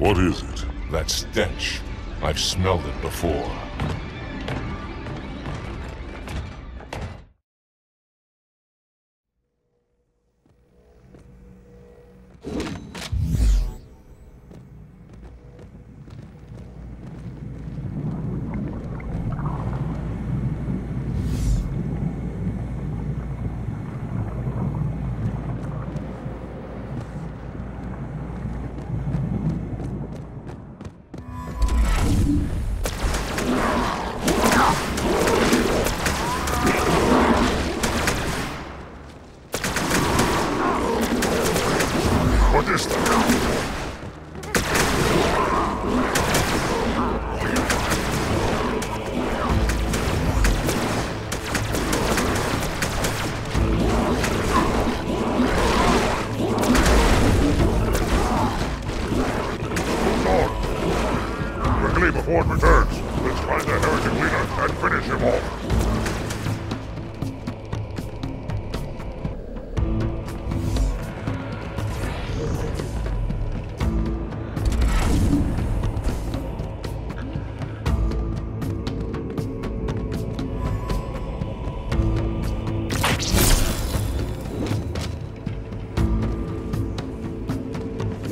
What is it? That stench. I've smelled it before. Quickly before it returns, let's find the heretic leader and finish him off.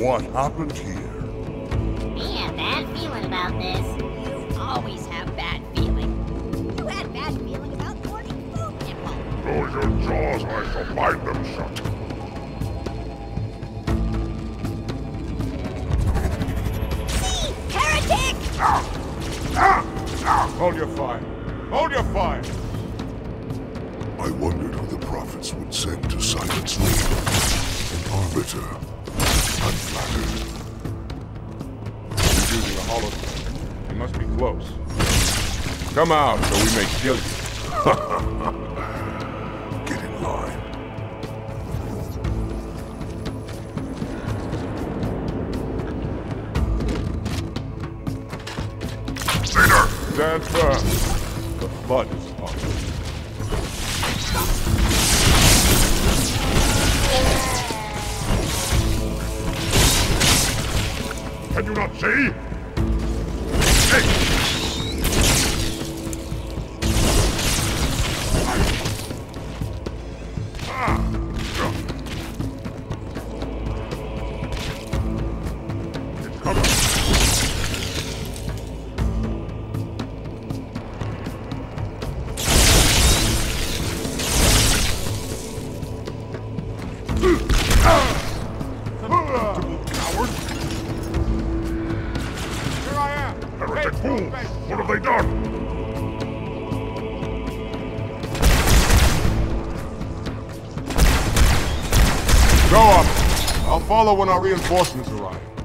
What happened here? Me have bad feeling about this. You always have bad feeling. You had bad feeling about Morty Food Nipple. Close your jaws I shall bind them shut. See? Heretic! Hold your fire. Hold your fire! I wondered who the prophets would send to silence me. An arbiter. Using a hollow. He must be close. Come out so we may kill you. Get in line. Leader! Stand firm. The flood Can you not see? What have they done? Go up. I'll follow when our reinforcements arrive.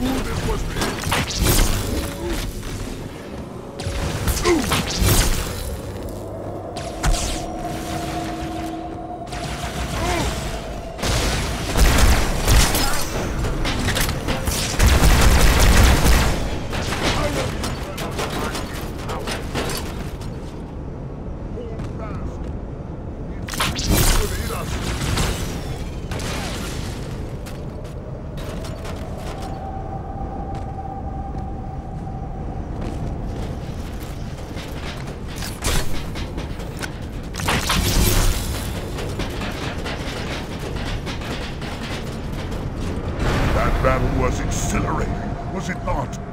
knew this was me. Battle was exhilarating, was it not?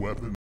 We